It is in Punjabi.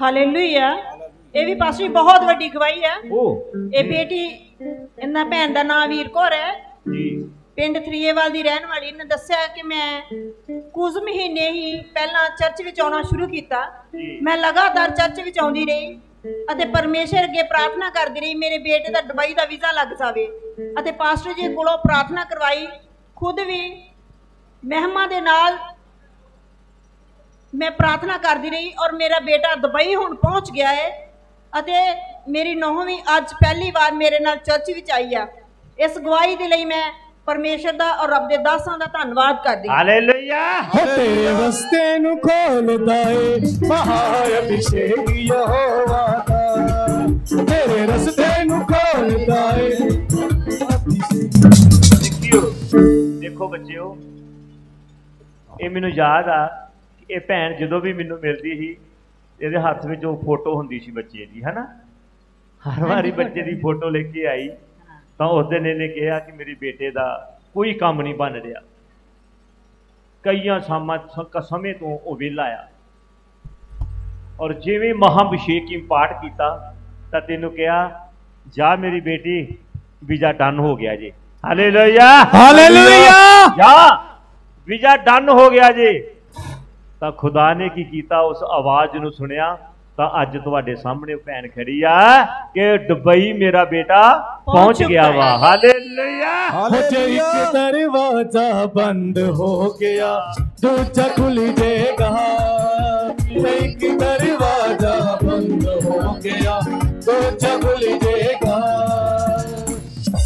ਹਾਲੇਲੂਇਆ ਇਹ ਵੀ ਜੀ ਬਹੁਤ ਵੱਡੀ ਗਵਾਹੀ ਹੈ। ਉਹ ਇਹ ਬੇਟੀ ਇਹਨਾਂ ਭੈਣ ਦਾ ਨਾਮ ਵੀਰ ਕੌਰ ਹੈ। ਜੀ। ਪਿੰਡ ਥਰੀਏਵਾਲ ਦੀ ਰਹਿਣ ਵਾਲੀ। ਨੇ ਦੱਸਿਆ ਕਿ ਮੈਂ ਕੁਝ ਮਹੀਨੇ ਹੀ ਪਹਿਲਾਂ ਚਰਚ ਵਿੱਚ ਆਉਣਾ ਸ਼ੁਰੂ ਕੀਤਾ। ਮੈਂ ਲਗਾਤਾਰ ਚਰਚ ਵਿੱਚ ਆਉਂਦੀ ਰਹੀ ਅਤੇ ਪਰਮੇਸ਼ਰ ਅੱਗੇ ਪ੍ਰਾਰਥਨਾ ਕਰਦੀ ਰਹੀ ਮੇਰੇ ਬੇਟੇ ਦਾ ਦੁਬਈ ਦਾ ਵੀਜ਼ਾ ਲੱਗ ਜਾਵੇ। ਅਤੇ ਪਾਸਟਰ ਜੀ ਕੋਲੋਂ ਪ੍ਰਾਰਥਨਾ ਕਰਵਾਈ। ਖੁਦ ਵੀ ਮਹਿਮਾ ਦੇ ਨਾਲ ਮੈਂ ਪ੍ਰਾਰਥਨਾ ਕਰਦੀ ਰਹੀ ਔਰ ਮੇਰਾ ਬੇਟਾ ਦੁਬਈ ਹੁਣ ਪਹੁੰਚ ਗਿਆ ਹੈ ਅਤੇ ਮੇਰੀ ਨੂੰਹ ਵੀ ਅੱਜ ਪਹਿਲੀ ਵਾਰ ਮੇਰੇ ਨਾਲ ਚਰਚ ਵਿੱਚ ਆਈ ਆ। ਇਸ ਗਵਾਹੀ ਦੇ ਲਈ ਮੈਂ ਪਰਮੇਸ਼ਰ ਦਾ ਔਰ ਰੱਬ ਦੇ ਦਾਸਾਂ ਦਾ ਧੰਨਵਾਦ ਕਰਦੀ ਹਾਂ। ਹਾਲੇਲੂਇਆ। ਹੋ ਤੇਰੇ ਰਸਤੇ ਨੂੰ ਖੋਲਦਾ ਏ ਮਹਾ ਅਭਿਸ਼ੇਕ ਯਹੋਵਾ ਦਾ। ਤੇਰੇ ਰਸਤੇ ਨੂੰ ਖੋਲਦਾ ਏ। ਦੇਖਿਓ ਦੇਖੋ ਬੱਚਿਓ ਇਹ ਮੈਨੂੰ ਯਾਦ ਆ ਇਹ ਭੈਣ ਜਦੋਂ ਵੀ ਮੈਨੂੰ ਮਿਲਦੀ ਸੀ ਇਹਦੇ ਹੱਥ ਵਿੱਚ ਉਹ ਫੋਟੋ ਹੁੰਦੀ ਸੀ ਬੱਚੇ ਦੀ ਹੈਨਾ? ਹਰ ਵਾਰੀ ਬੱਚੇ ਦੀ ਫੋਟੋ ਲੈ ਕੇ ਆਈ ਤਾਂ ਉਸ ਦਿਨ ਇਹਨੇ ਕਿਹਾ ਕਿ ਮੇਰੇ ਬੇਟੇ ਦਾ ਕੋਈ ਕੰਮ ਨਹੀਂ ਬਣ ਰਿਹਾ। ਕਈਆਂ ਸਾਮਾਂ ਸਮੇਂ ਤੋਂ ਉਹ ਵਿਹਲਾ ਆ। ਔਰ ਜਿਵੇਂ ਮਹਾਭਿਸ਼ੇਕ ਇੰਪਾਰਟ ਕੀਤਾ ਤਾਂ ਤੈਨੂੰ ਕਿਹਾ ਜਾ ਮੇਰੀ ਬੇਟੀ ਵੀਜ਼ਾ ਡਨ ਹੋ ਗਿਆ ਜੀ। ਹਾਲੇਲੂਇਆ ਹਾਲੇਲੂਇਆ ਜਾ! ਵੀਜ਼ਾ ਡਨ ਹੋ ਗਿਆ ਜੀ। ਤਾਂ ਖੁਦਾ ਨੇ ਕੀ ਕੀਤਾ? ਉਸ ਆਵਾਜ਼ ਨੂੰ ਸੁਣਿਆ ਤਾਂ ਅੱਜ ਤੁਹਾਡੇ ਸਾਹਮਣੇ ਭੈਣ ਖੜੀ ਆ ਕਿ ਦੁਬਈ ਮੇਰਾ ਬੇਟਾ ਪਹੁੰਚ ਗਿਆ ਵਾ। ਹੈ। ਹਾਲੇਲੂਇਆ। ਹੋ ਜੇ ਇੱਕ ਦਰਵਾਜ਼ਾ ਬੰਦ ਹੋ ਗਿਆ। ਦੂਜਾ ਖੁੱਲ ਜਾਏਗਾ ਇੱਕ ਦਰਵਾਜ਼ਾ